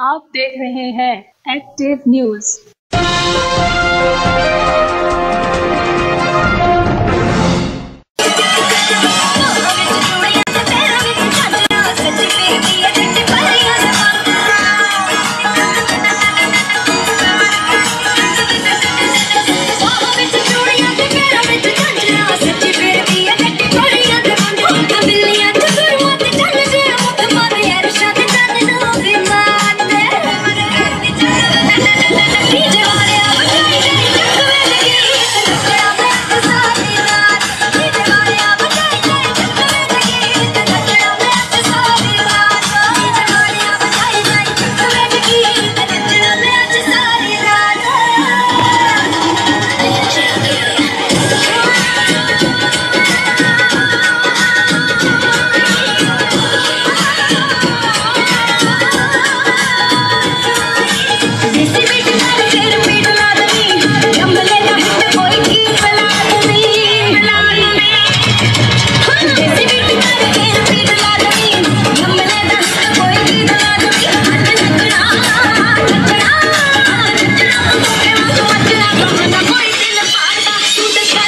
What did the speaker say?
आप देख रहे हैं एक्टिव न्यूज़